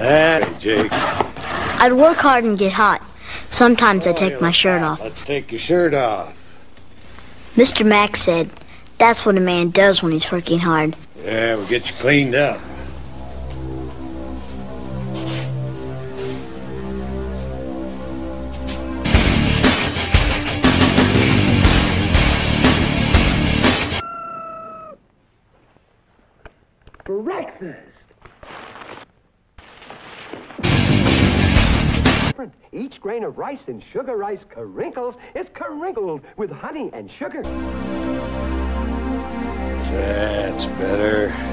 Hey, Jake. I'd work hard and get hot. Sometimes I take my shirt off. Let's take your shirt off. Mr. Max said that's what a man does when he's working hard. Yeah, we'll get you cleaned up. breakfast. Each grain of rice in Sugar Rice Krinkles is crinkled with honey and sugar. That's better.